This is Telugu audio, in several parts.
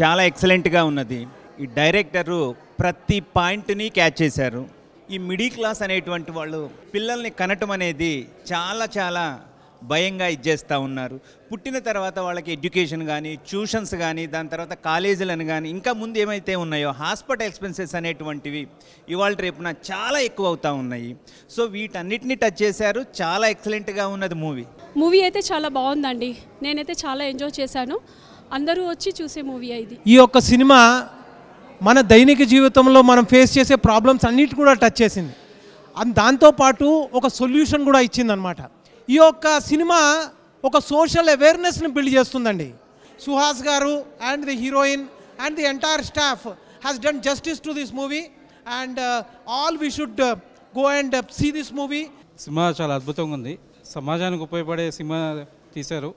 చాలా ఎక్సలెంట్గా ఉన్నది. ఈ డైరెక్టరు ప్రతి పాయింట్ని క్యాచ్ చేశారు. ఈ మిడిల్ క్లాస్ అనేటువంటి వాళ్ళు పిల్లల్ని కనటం అనేది చాలా చాలా భయంగా ఇచ్చేస్తూ ఉన్నారు. పుట్టిన తర్వాత వాళ్ళకి ఎడ్యుకేషన్ కానీ ట్యూషన్స్ కానీ దాని తర్వాత కాలేజీలను కానీ ఇంకా ముందు ఏమైతే ఉన్నాయో హాస్పిటల్ ఎక్స్పెన్సెస్ అనేటువంటివి ఇవాళ రేపున చాలా ఎక్కువ అవుతూ ఉన్నాయి. సో వీటన్నిటిని టచ్ చేశారు. చాలా ఎక్సలెంట్గా ఉన్నది మూవీ. మూవీ అయితే చాలా బాగుందండి. నేనైతే చాలా ఎంజాయ్ చేశాను. అందరూ వచ్చి చూసే మూవీ ఇది. ఈ యొక్క సినిమా మన దైనిక జీవితంలో మనం ఫేస్ చేసే ప్రాబ్లమ్స్ అన్నిటి కూడా టచ్ చేసింది. దాంతోపాటు ఒక సొల్యూషన్ కూడా ఇచ్చిందనమాట ఈ యొక్క సినిమా ఒక సోషల్ అవేర్నెస్ని బిల్డ్ చేస్తుందండి. సుహాస్ గారు and the heroine and the entire staff has done justice to this movie and all we should go and see this movie cinema చాలా అద్భుతంగా ఉంది. సమాజానికి ఉపయోగపడే సినిమా తీశారు.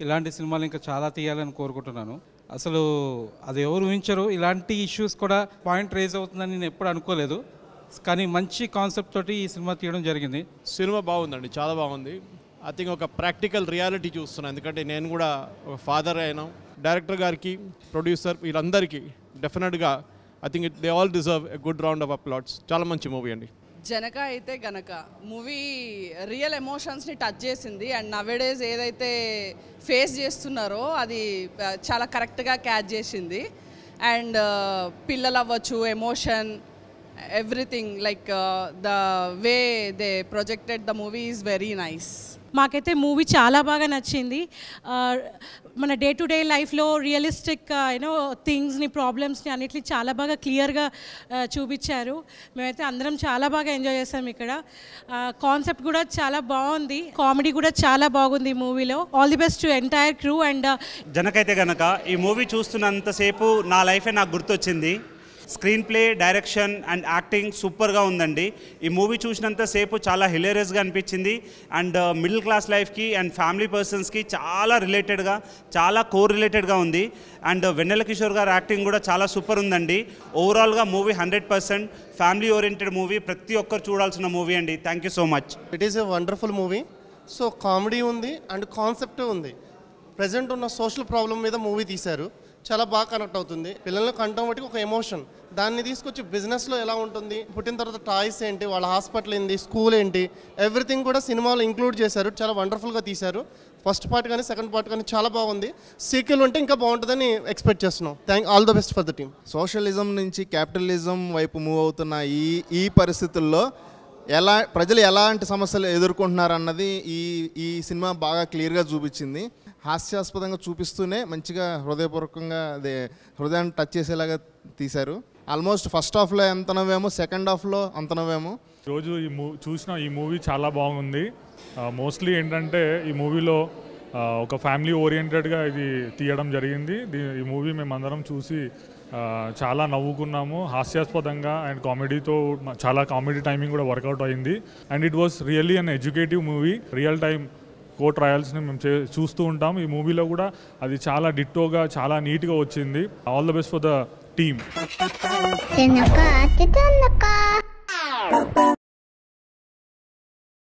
ఇలాంటి సినిమాలు ఇంకా చాలా తీయాలని కోరుకుంటున్నాను. అసలు అది ఎవరు ఊహించరు. ఇలాంటి ఇష్యూస్ కూడా పాయింట్ రేజ్ అవుతుందని నేను ఎప్పుడు అనుకోలేదు. కానీ మంచి కాన్సెప్ట్ తోటి ఈ సినిమా తీయడం జరిగింది. సినిమా బాగుందండి. చాలా బాగుంది. ఐ థింక్ ఒక ప్రాక్టికల్ రియాలిటీ చూస్తున్నాను ఎందుకంటే నేను కూడా ఒక ఫాదర్ అయినా డైరెక్టర్ గారికి ప్రొడ్యూసర్ వీళ్ళందరికీ డెఫినెట్గా I think they all deserve a good round of applause చాలా మంచి మూవీ అండి. జనక అయితే గనక మూవీ రియల్ ఎమోషన్స్ని టచ్ చేసింది. అండ్ నవేడేస్ ఏదైతే ఫేస్ చేస్తున్నారో అది చాలా కరెక్ట్గా క్యాచ్ చేసింది. అండ్ పిల్లలు అవ్వచ్చు emotion everything like the way they projected the movie is very nice. మాకైతే మూవీ చాలా బాగా నచ్చింది. మన డే టు డే లైఫ్లో రియలిస్టిక్ యూనో థింగ్స్ని ప్రాబ్లమ్స్ని అన్నిటిని చాలా బాగా క్లియర్గా చూపించారు. మేమైతే అందరం చాలా బాగా ఎంజాయ్ చేస్తాం ఇక్కడ. కాన్సెప్ట్ కూడా చాలా బాగుంది. కామెడీ కూడా చాలా బాగుంది ఈ మూవీలో. All the best to entire crew and జనకైతే Ganaka ఈ మూవీ చూస్తున్నంతసేపు నా లైఫే నాకు గుర్తొచ్చింది. Screenplay direction and acting సూపర్గా ఉందండి. ఈ మూవీ చూసినంతసేపు చాలా హిలేరియస్గా అనిపించింది. అండ్ uh, మిడిల్ క్లాస్ లైఫ్కి అండ్ ఫ్యామిలీ పర్సన్స్కి చాలా రిలేటెడ్గా చాలా కోర్ రిలేటెడ్గా ఉంది. అండ్ uh, వెన్నెల కిషోర్ గారు యాక్టింగ్ కూడా చాలా సూపర్ ఉందండి. ఓవరాల్గా movie hundred percent family oriented movie. ప్రతి ఒక్కరు చూడాల్సిన మూవీ అండి. Thank you so much it is a wonderful movie so comedy ఉంది అండ్ కాన్సెప్ట్ ఉంది. ప్రజెంట్ ఉన్న సోషల్ ప్రాబ్లం మీద మూవీ తీశారు. చాలా బాగా కనెక్ట్ అవుతుంది. పిల్లల్ని కంటం బట్టి ఒక ఎమోషన్ దాన్ని తీసుకొచ్చి బిజినెస్లో ఎలా ఉంటుంది? పుట్టిన తర్వాత టాయ్స్ ఏంటి? వాళ్ళ హాస్పిటల్ ఏంటి? స్కూల్ ఏంటి? ఎవ్రీథింగ్ కూడా సినిమాలో ఇంక్లూడ్ చేశారు. చాలా వండర్ఫుల్గా తీశారు. ఫస్ట్ పార్ట్ కానీ సెకండ్ పార్ట్ కానీ చాలా బాగుంది. సీక్వెల్ ఉంటే ఇంకా బాగుంటుందని ఎక్స్పెక్ట్ చేస్తున్నాం. Thank all the best for the team socialism నుంచి క్యాపిటలిజం వైపు మూవ్ అవుతున్న ఈ ఈ పరిస్థితుల్లో ఎలా ప్రజలు ఎలాంటి సమస్యలు ఎదుర్కొంటున్నారన్నది ఈ ఈ సినిమా బాగా క్లియర్గా చూపించింది. హాస్యాస్పదంగా చూపిస్తూనే మంచిగా హృదయపూర్వకంగా అదే హృదయాన్ని టచ్ చేసేలాగా తీశారు. ఆల్మోస్ట్ ఫస్ట్ హాఫ్లో ఎంత నవ్వేమో సెకండ్ హాఫ్లో అంత నవ్వేమో. రోజు ఈ మూ చూసిన ఈ మూవీ చాలా బాగుంది. మోస్ట్లీ ఏంటంటే ఈ మూవీలో ఒక ఫ్యామిలీ ఓరియంటెడ్గా ఇది తీయడం జరిగింది. ఈ మూవీ మేమందరం చూసి చాలా నవ్వుకున్నాము. హాస్యాస్పదంగా అండ్ కామెడీతో చాలా కామెడీ టైమింగ్ కూడా వర్కౌట్ అయింది. And it was really an educative movie real time కో ట్రయల్స్ని మేము చే చూస్తూ ఉంటాం. ఈ మూవీలో కూడా అది చాలా డిట్టోగా చాలా నీట్గా వచ్చింది. All the best for the team